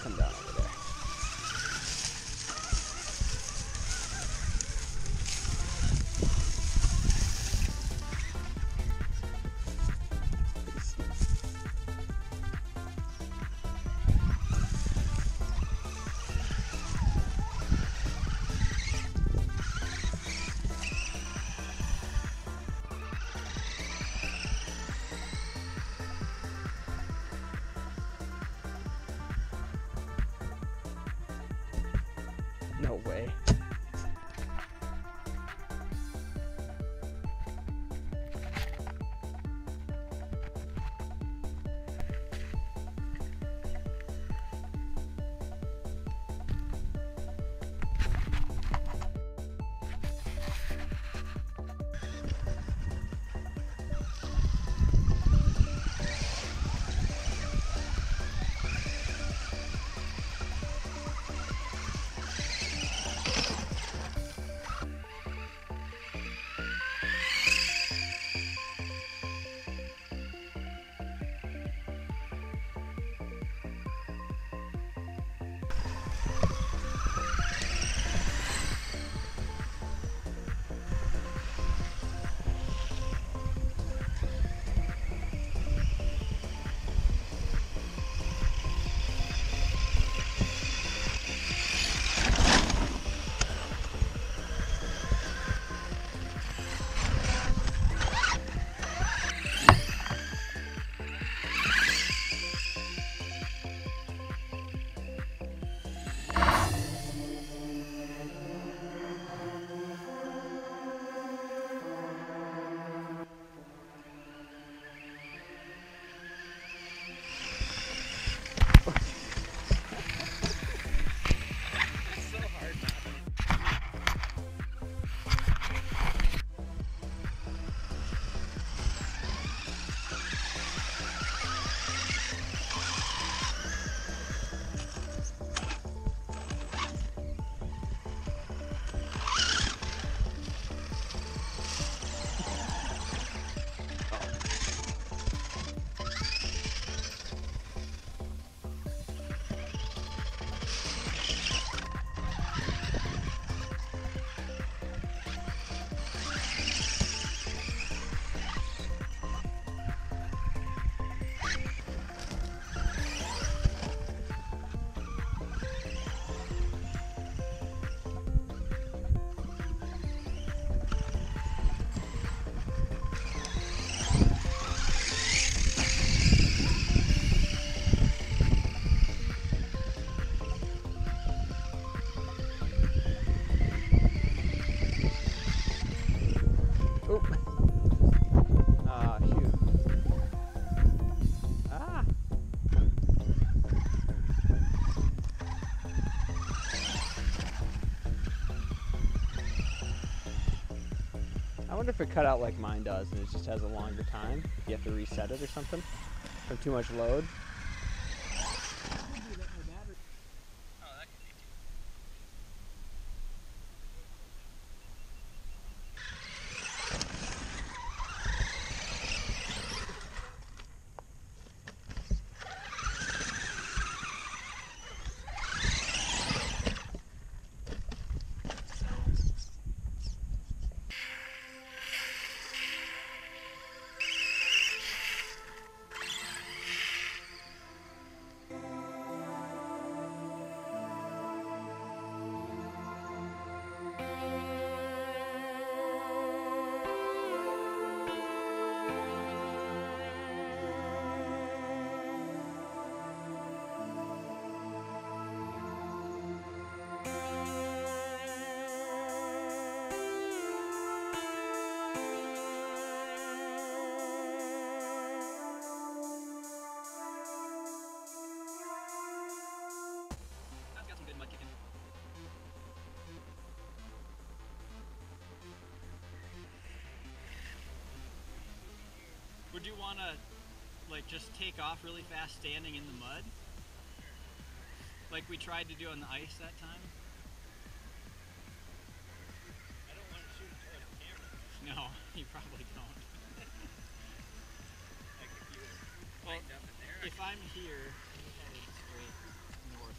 come I wonder if it cut out like mine does and it just has a longer time. You have to reset it or something from too much load. Want to, like, just take off really fast standing in the mud? Like we tried to do on the ice that time? I don't want to shoot it toward the camera. No, you probably don't. Like if you Well, lined up in there. If I'm here, headed straight north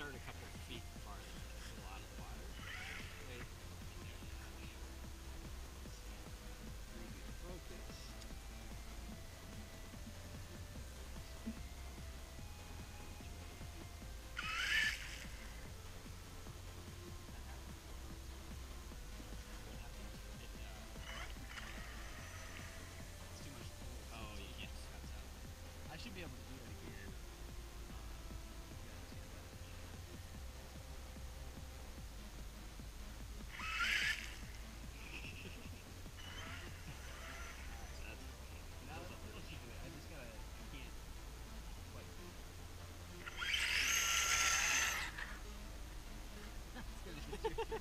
start a couple feet farther.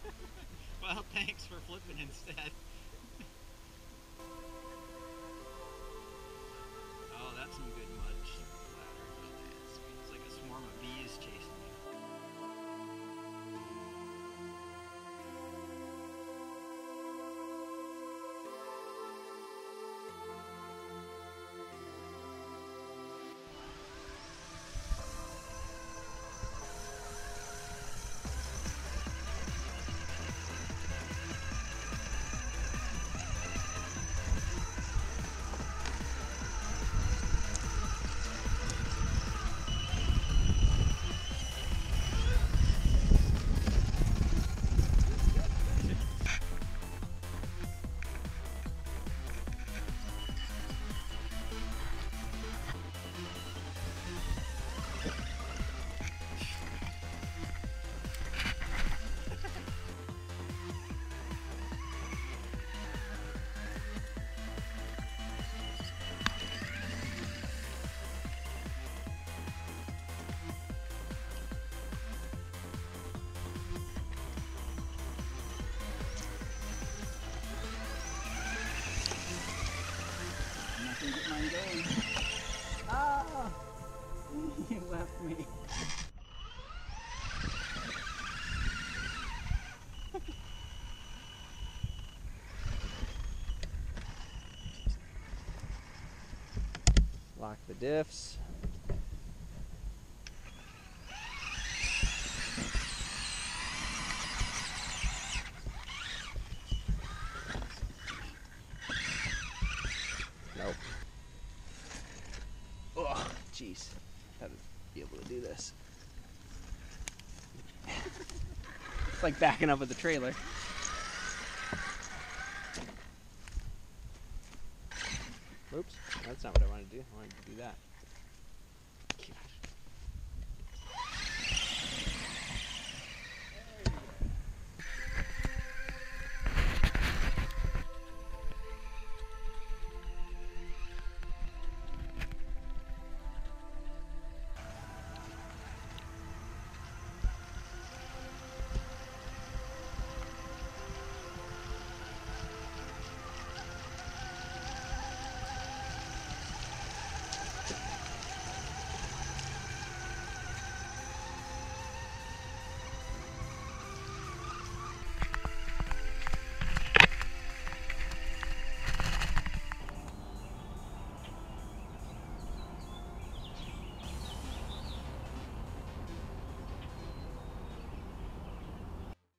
well, thanks for flipping instead. oh, that's some good mud going. Ah! you left me. Lock the diffs. Jeez. Gotta be able to do this. it's like backing up with the trailer. Oops, that's not what I wanted to do. I wanted to do that.